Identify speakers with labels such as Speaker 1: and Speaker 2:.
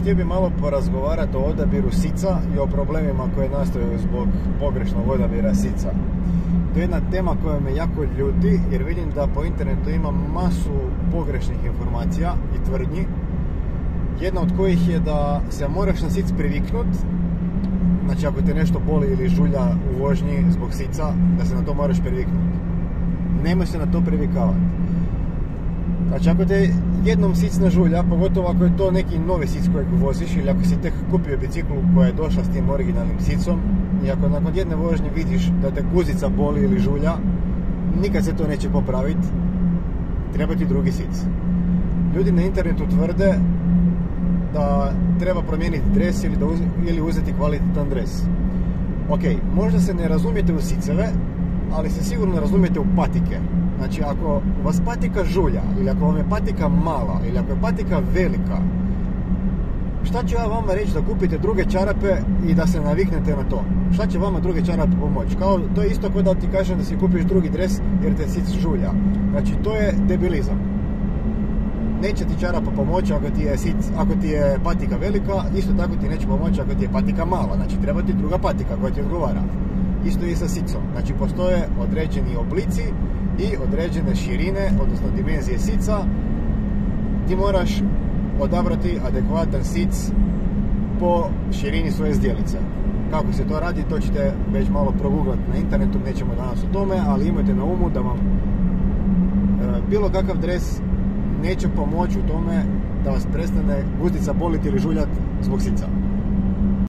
Speaker 1: htio bi malo porazgovarati o odabiru sica i o problemima koje nastaju zbog pogrešnog odabira sica. To je jedna tema koja me jako ljuti jer vidim da po internetu ima masu pogrešnih informacija i tvrdnji. Jedna od kojih je da se moraš na sic priviknut, znači ako te nešto boli ili žulja u vožnji zbog sica, da se na to moraš priviknuti. Nemoj se na to privikavati. Znači ako te jednom sic ne žulja, pogotovo ako je to neki novi sic kojeg voziš ili ako si tek kupio biciklu koja je došla s tim originalnim sicom i ako nakon jedne vožnje vidiš da te guzica boli ili žulja, nikad se to neće popraviti, treba ti drugi sic. Ljudi na internetu tvrde da treba promijeniti dres ili, da ili uzeti kvalitetan dres. Ok, možda se ne razumijete u siceve, ali se sigurno razumijete u patike. Znači, ako vas patika žulja, ili ako vam je patika mala, ili ako je patika velika, šta ću ja vama reći da kupite druge čarape i da se naviknete na to? Šta će vama druge čarape pomoći? Kao, to je isto kao da ti kažem da si kupiš drugi dres jer te sic žulja. Znači, to je debilizam. Neće ti čarapa pomoći ako ti je, sic, ako ti je patika velika, isto tako ti neće pomoći ako ti je patika mala. Znači, treba ti druga patika koja ti odgovara. Isto i sa sicom. Znači, postoje određeni oblici i određene širine, odnosno dimenzije sica, ti moraš odabrati adekvatan sic po širini svoje zdjelice. Kako se to radi, to ćete već malo proguglati na internetu, nećemo danas o tome, ali imajte na umu da vam e, bilo kakav dres neće pomoći u tome da vas prestane guzica boliti ili žuljati zbog sica.